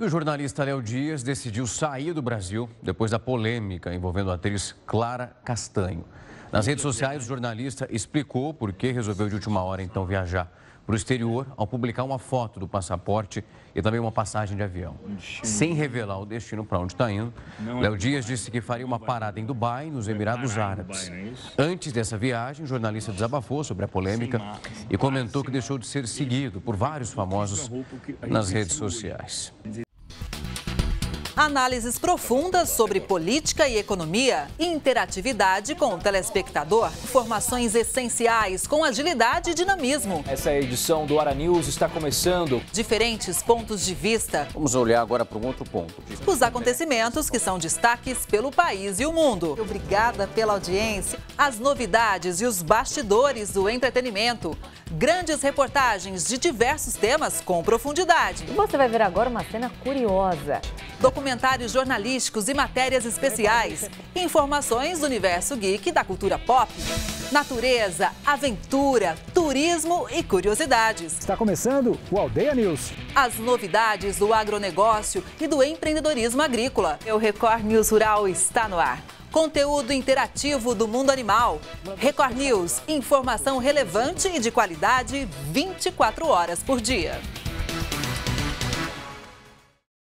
E o jornalista Léo Dias decidiu sair do Brasil depois da polêmica envolvendo a atriz Clara Castanho. Nas redes sociais, o jornalista explicou por que resolveu de última hora então viajar para o exterior ao publicar uma foto do passaporte e também uma passagem de avião. Sem revelar o destino para onde está indo, Léo Dias disse que faria uma parada em Dubai, nos Emirados Árabes. Antes dessa viagem, o jornalista desabafou sobre a polêmica e comentou que deixou de ser seguido por vários famosos nas redes sociais. Análises profundas sobre política e economia, interatividade com o telespectador, informações essenciais com agilidade e dinamismo. Essa edição do Ara News está começando. Diferentes pontos de vista. Vamos olhar agora para um outro ponto. Os acontecimentos que são destaques pelo país e o mundo. Obrigada pela audiência. As novidades e os bastidores do entretenimento. Grandes reportagens de diversos temas com profundidade. E você vai ver agora uma cena curiosa. Documentários jornalísticos e matérias especiais. Informações do universo geek e da cultura pop. Natureza, aventura, turismo e curiosidades. Está começando o Aldeia News. As novidades do agronegócio e do empreendedorismo agrícola. O Record News Rural está no ar. Conteúdo interativo do mundo animal. Record News, informação relevante e de qualidade 24 horas por dia.